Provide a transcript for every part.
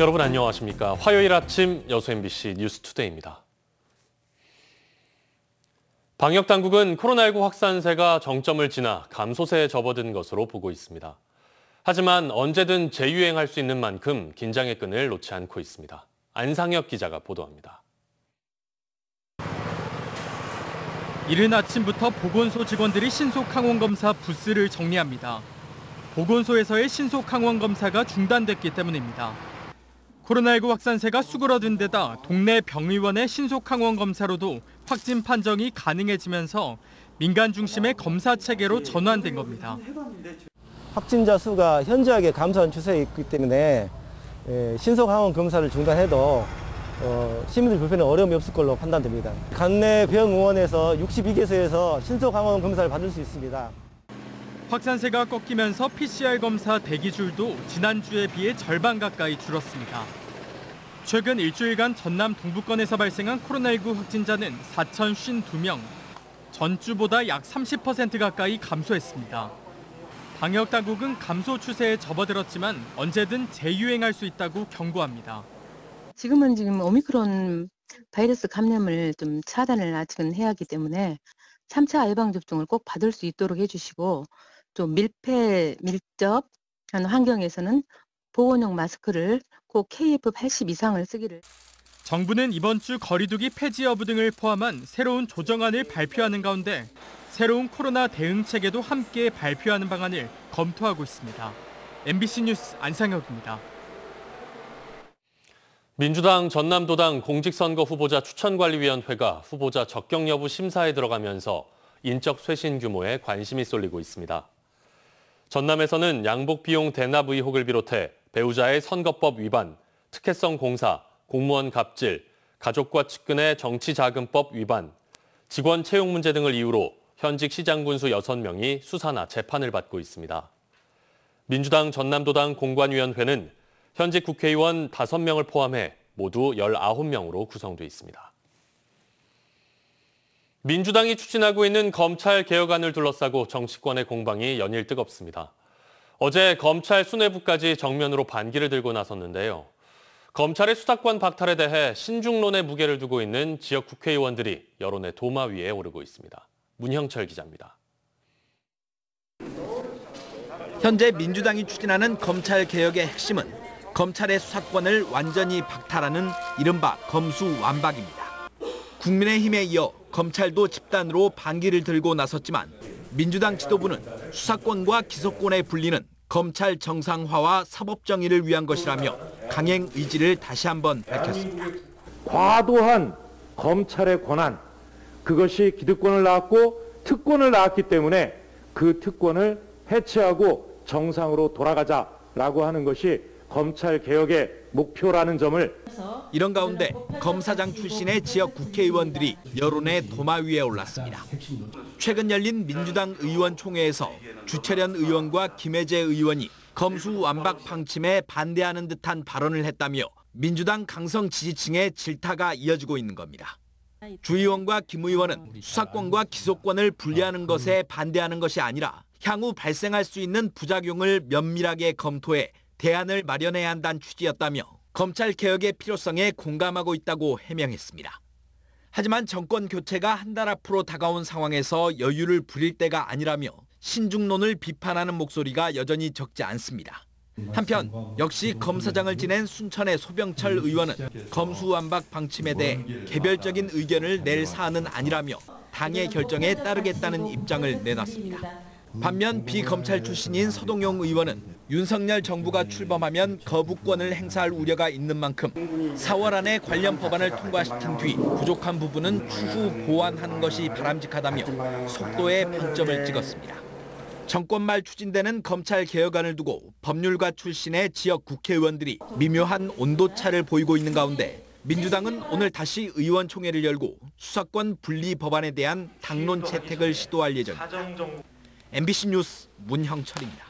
여러분 안녕하십니까? 화요일 아침 여수 MBC 뉴스투데이입니다. 방역 당국은 코로나19 확산세가 정점을 지나 감소세에 접어든 것으로 보고 있습니다. 하지만 언제든 재유행할 수 있는 만큼 긴장의 끈을 놓지 않고 있습니다. 안상혁 기자가 보도합니다. 이른 아침부터 보건소 직원들이 신속 항원 검사 부스를 정리합니다. 보건소에서의 신속 항원 검사가 중단됐기 때문입니다. 코로나19 확산세가 수그러든 데다 동네 병의원의 신속 항원 검사로도 확진 판정이 가능해지면서 민간 중심의 검사 체계로 전환된 겁니다. 확진자 수가 현저하게 감소한 추세에 있기 때문에 예, 신속 항원 검사를 중단해도 어, 시민들 불편에 어려움이 없을 걸로 판단됩니다. 관내 병 의원에서 62개소에서 신속 항원 검사를 받을 수 있습니다. 확산세가 꺾이면서 PCR 검사 대기 줄도 지난주에 비해 절반 가까이 줄었습니다. 최근 일주일간 전남 동부권에서 발생한 코로나19 확진자는 4,052명, 전주보다 약 30% 가까이 감소했습니다. 방역 당국은 감소 추세에 접어들었지만 언제든 재유행할 수 있다고 경고합니다. 지금은 지금 오미크론 바이러스 감염을 좀 차단을 아직은 해야 하기 때문에 3차 예방 접종을 꼭 받을 수 있도록 해주시고 좀 밀폐 밀접한 환경에서는 보건용 마스크를 꼭 KF80 이상을 쓰기를. 정부는 이번 주 거리두기 폐지 여부 등을 포함한 새로운 조정안을 발표하는 가운데 새로운 코로나 대응 체계도 함께 발표하는 방안을 검토하고 있습니다. MBC 뉴스 안상혁입니다. 민주당 전남도당 공직선거 후보자 추천관리위원회가 후보자 적격 여부 심사에 들어가면서 인적 쇄신 규모에 관심이 쏠리고 있습니다. 전남에서는 양복 비용 대납 의혹을 비롯해 배우자의 선거법 위반, 특혜성 공사, 공무원 갑질, 가족과 측근의 정치자금법 위반, 직원 채용 문제 등을 이유로 현직 시장 군수 6명이 수사나 재판을 받고 있습니다. 민주당 전남도당 공관위원회는 현직 국회의원 5명을 포함해 모두 19명으로 구성돼 있습니다. 민주당이 추진하고 있는 검찰 개혁안을 둘러싸고 정치권의 공방이 연일 뜨겁습니다. 어제 검찰 수뇌부까지 정면으로 반기를 들고 나섰는데요. 검찰의 수사권 박탈에 대해 신중론의 무게를 두고 있는 지역 국회의원들이 여론의 도마 위에 오르고 있습니다. 문형철 기자입니다. 현재 민주당이 추진하는 검찰 개혁의 핵심은 검찰의 수사권을 완전히 박탈하는 이른바 검수완박입니다. 국민의힘에 이어 검찰도 집단으로 반기를 들고 나섰지만 민주당 지도부는 수사권과 기소권의 분리는 검찰 정상화와 사법 정의를 위한 것이라며 강행 의지를 다시 한번 밝혔습니다. 과도한 검찰의 권한 그것이 기득권을 낳았고 특권을 낳았기 때문에 그 특권을 해체하고 정상으로 돌아가자라고 하는 것이 검찰 개혁의 목표라는 점을 이런 가운데 검사장 출신의 지역 국회의원들이 여론의 도마 위에 올랐습니다. 최근 열린 민주당 의원총회에서 주철현 의원과 김혜재 의원이 검수 완박 방침에 반대하는 듯한 발언을 했다며 민주당 강성 지지층의 질타가 이어지고 있는 겁니다. 주 의원과 김 의원은 수사권과 기소권을 분리하는 것에 반대하는 것이 아니라 향후 발생할 수 있는 부작용을 면밀하게 검토해 대안을 마련해야 한다는 취지였다며 검찰 개혁의 필요성에 공감하고 있다고 해명했습니다. 하지만 정권 교체가 한 달 앞으로 다가온 상황에서 여유를 부릴 때가 아니라며 신중론을 비판하는 목소리가 여전히 적지 않습니다. 한편 역시 검사장을 지낸 순천의 소병철 의원은 검수완박 방침에 대해 개별적인 의견을 낼 사안은 아니라며 당의 결정에 따르겠다는 입장을 내놨습니다. 반면 비검찰 출신인 서동용 의원은 윤석열 정부가 출범하면 거부권을 행사할 우려가 있는 만큼 4월 안에 관련 법안을 통과시킨 뒤 부족한 부분은 추후 보완하는 것이 바람직하다며 속도에 방점을 찍었습니다. 정권 말 추진되는 검찰 개혁안을 두고 법률가 출신의 지역 국회의원들이 미묘한 온도차를 보이고 있는 가운데 민주당은 오늘 다시 의원총회를 열고 수사권 분리 법안에 대한 당론 채택을 시도할 예정입니다. MBC 뉴스 문형철입니다.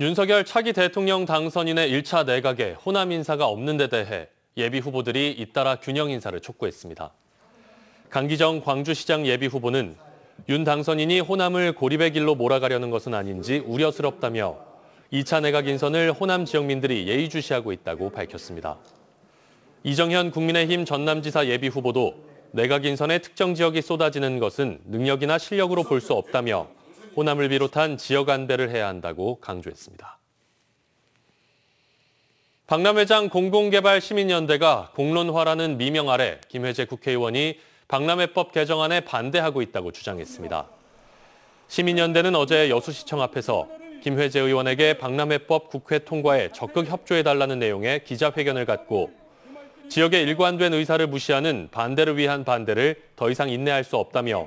윤석열 차기 대통령 당선인의 1차 내각에 호남 인사가 없는 데 대해 예비 후보들이 잇따라 균형 인사를 촉구했습니다. 강기정 광주시장 예비 후보는 윤 당선인이 호남을 고립의 길로 몰아가려는 것은 아닌지 우려스럽다며 2차 내각 인선을 호남 지역민들이 예의주시하고 있다고 밝혔습니다. 이정현 국민의힘 전남지사 예비 후보도 내각 인선에 특정 지역이 쏟아지는 것은 능력이나 실력으로 볼 수 없다며 호남을 비롯한 지역 안배를 해야 한다고 강조했습니다. 박람회장 공공개발 시민연대가 공론화라는 미명 아래 김회재 국회의원이 박람회법 개정안에 반대하고 있다고 주장했습니다. 시민연대는 어제 여수시청 앞에서 김회재 의원에게 박람회법 국회 통과에 적극 협조해달라는 내용의 기자회견을 갖고 지역의 일관된 의사를 무시하는 반대를 위한 반대를 더 이상 인내할 수 없다며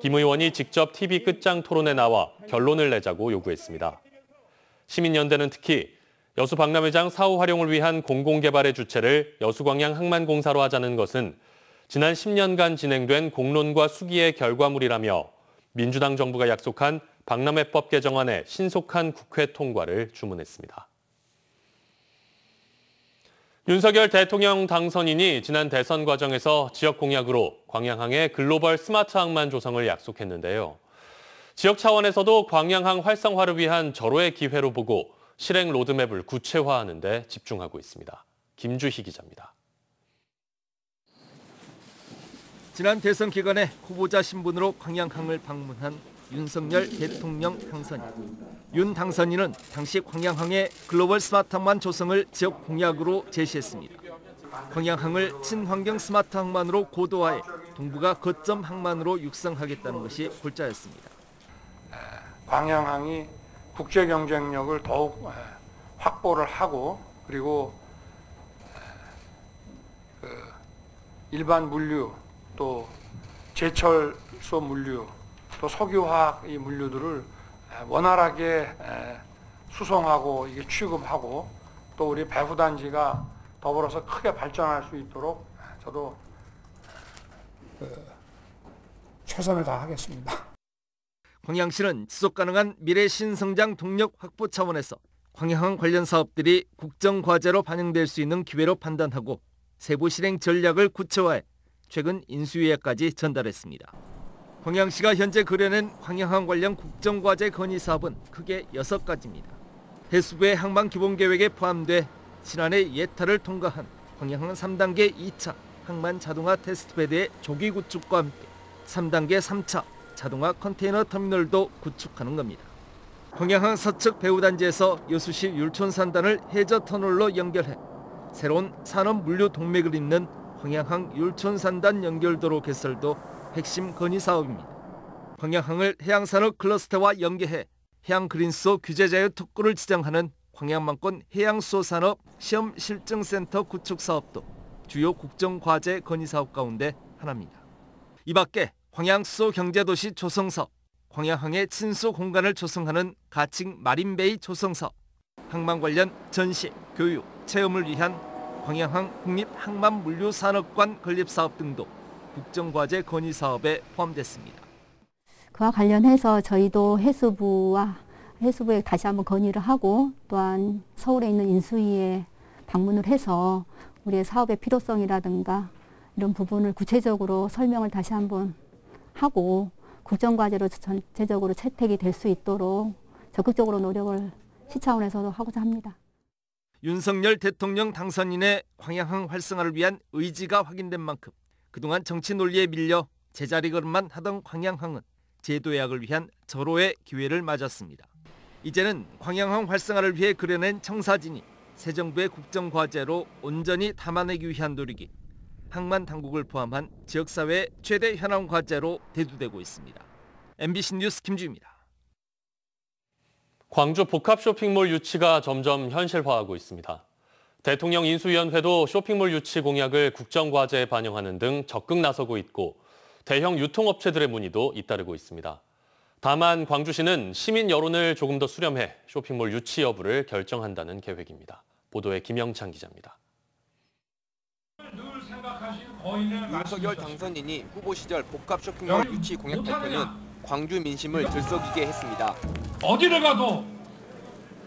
김 의원이 직접 TV 끝장 토론에 나와 결론을 내자고 요구했습니다. 시민연대는 특히 여수 박람회장 사후 활용을 위한 공공개발의 주체를 여수광양 항만공사로 하자는 것은 지난 10년간 진행된 공론과 수기의 결과물이라며 민주당 정부가 약속한 박람회법 개정안의 신속한 국회 통과를 주문했습니다. 윤석열 대통령 당선인이 지난 대선 과정에서 지역 공약으로 광양항의 글로벌 스마트 항만 조성을 약속했는데요. 지역 차원에서도 광양항 활성화를 위한 절호의 기회로 보고 실행 로드맵을 구체화하는 데 집중하고 있습니다. 김주희 기자입니다. 지난 대선 기간에 후보자 신분으로 광양항을 방문한 윤석열 대통령 당선인. 윤 당선인은 당시 광양항의 글로벌 스마트항만 조성을 지역 공약으로 제시했습니다. 광양항을 친환경 스마트 항만으로 고도화해 동부가 거점 항만으로 육성하겠다는 것이 골자였습니다. 광양항이 국제 경쟁력을 더욱 확보를 하고 그리고 그 일반 물류 또 제철소 물류 또 석유화학 이 물류들을 원활하게 수송하고 이게 취급하고 또 우리 배후 단지가 더불어서 크게 발전할 수 있도록 저도 그 최선을 다하겠습니다. 광양시는 지속 가능한 미래 신성장 동력 확보 차원에서 광양항 관련 사업들이 국정 과제로 반영될 수 있는 기회로 판단하고 세부 실행 전략을 구체화해 최근 인수위에까지 전달했습니다. 광양시가 현재 그려낸 광양항 관련 국정과제 건의 사업은 크게 6가지입니다. 해수부의 항만 기본 계획에 포함돼 지난해 예타를 통과한 광양항 3단계 2차 항만 자동화 테스트베드의 조기 구축과 함께 3단계 3차 자동화 컨테이너 터미널도 구축하는 겁니다. 광양항 서측 배후단지에서 여수시 율촌산단을 해저 터널로 연결해 새로운 산업 물류 동맥을 잇는 광양항 율촌산단 연결도로 개설도 핵심 건의 사업입니다. 광양항을 해양산업 클러스터와 연계해 해양 그린수소 규제 자유 특구를 지정하는 광양만권 해양수소산업 시험 실증센터 구축 사업도 주요 국정 과제 건의 사업 가운데 하나입니다. 이 밖에 광양수소 경제도시 조성 사업, 광양항의 친수 공간을 조성하는 가칭 마린베이 조성 사업, 항만 관련 전시, 교육, 체험을 위한 광양항 국립항만물류산업관 건립사업 등도 국정과제 건의 사업에 포함됐습니다. 그와 관련해서 저희도 해수부와 해수부에 다시 한번 건의를 하고 또한 서울에 있는 인수위에 방문을 해서 우리의 사업의 필요성이라든가 이런 부분을 구체적으로 설명을 다시 한번 하고 국정과제로 전체적으로 채택이 될 수 있도록 적극적으로 노력을 시 차원에서도 하고자 합니다. 윤석열 대통령 당선인의 광양항 활성화를 위한 의지가 확인된 만큼 그동안 정치 논리에 밀려 제자리 걸음만 하던 광양항은 제도 약을 위한 절호의 기회를 맞았습니다. 이제는 광양항 활성화를 위해 그려낸 청사진이 새 정부의 국정 과제로 온전히 담아내기 위한 노력이 항만 당국을 포함한 지역사회 최대 현안 과제로 대두되고 있습니다. MBC 뉴스 김주입니다. 광주 복합 쇼핑몰 유치가 점점 현실화하고 있습니다. 대통령 인수위원회도 쇼핑몰 유치 공약을 국정과제에 반영하는 등 적극 나서고 있고 대형 유통업체들의 문의도 잇따르고 있습니다. 다만 광주시는 시민 여론을 조금 더 수렴해 쇼핑몰 유치 여부를 결정한다는 계획입니다. 보도에 김영찬 기자입니다. 윤석열 당선인이 후보 시절 복합 쇼핑몰 유치 공약 발표는 광주 민심을 들썩이게 했습니다. 어디를 가도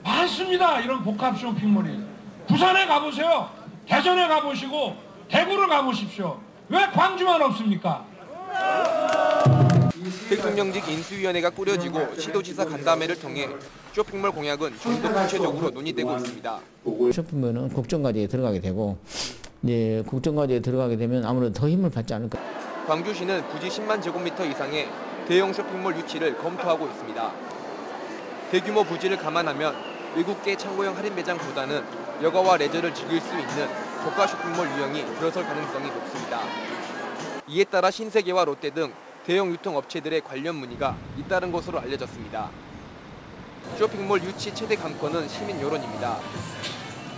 많습니다. 이런 복합 쇼핑몰이. 부산에 가보세요. 대전에 가보시고 대구를 가보십시오. 왜 광주만 없습니까? 대통령직 인수위원회가 꾸려지고 시도지사 간담회를 통해 쇼핑몰 공약은 좀 더 구체적으로 논의되고 있습니다. 쇼핑몰은 국정과제에 들어가게 되고 이제 국정과제에 들어가게 되면 아무래도 더 힘을 받지 않을까. 광주시는 부지 10만 제곱미터 이상의 대형 쇼핑몰 유치를 검토하고 있습니다. 대규모 부지를 감안하면 외국계 창고형 할인 매장보다는 여가와 레저를 즐길 수 있는 고가 쇼핑몰 유형이 들어설 가능성이 높습니다. 이에 따라 신세계와 롯데 등 대형 유통업체들의 관련 문의가 잇따른 것으로 알려졌습니다. 쇼핑몰 유치 최대 관건은 시민 여론입니다.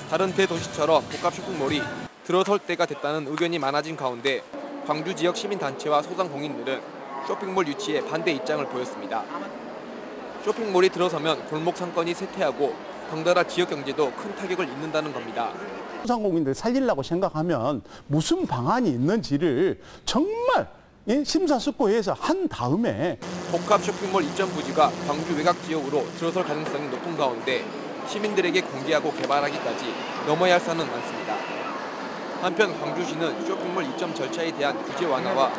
다른 대도시처럼 복합 쇼핑몰이 들어설 때가 됐다는 의견이 많아진 가운데 광주 지역 시민단체와 소상공인들은 쇼핑몰 유치에 반대 입장을 보였습니다. 쇼핑몰이 들어서면 골목 상권이 쇠퇴하고 덩달아 지역 경제도 큰 타격을 입는다는 겁니다. 소상공인들 살리려고 생각하면 무슨 방안이 있는지를 정말 예, 심사숙고해서 한 다음에 복합 쇼핑몰 이전 부지가 광주 외곽 지역으로 들어설 가능성이 높은 가운데 시민들에게 공개하고 개발하기까지 넘어야 할 산은 많습니다. 한편 광주시는 쇼핑몰 입점 절차에 대한 규제 완화와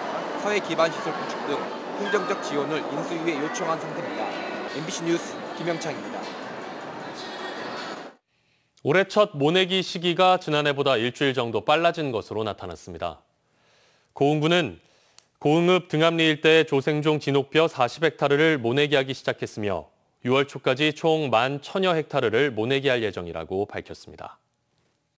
사회 기반 시설 구축 등 행정적 지원을 인수위에 요청한 상태입니다. MBC 뉴스 김영창입니다. 올해 첫 모내기 시기가 지난해보다 일주일 정도 빨라진 것으로 나타났습니다. 고흥군은 고흥읍 등암리 일대 조생종 진옥벼 40헥타르를 모내기하기 시작했으며 6월 초까지 총 1만 천여 헥타르를 모내기할 예정이라고 밝혔습니다.